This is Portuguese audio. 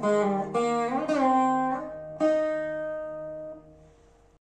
Música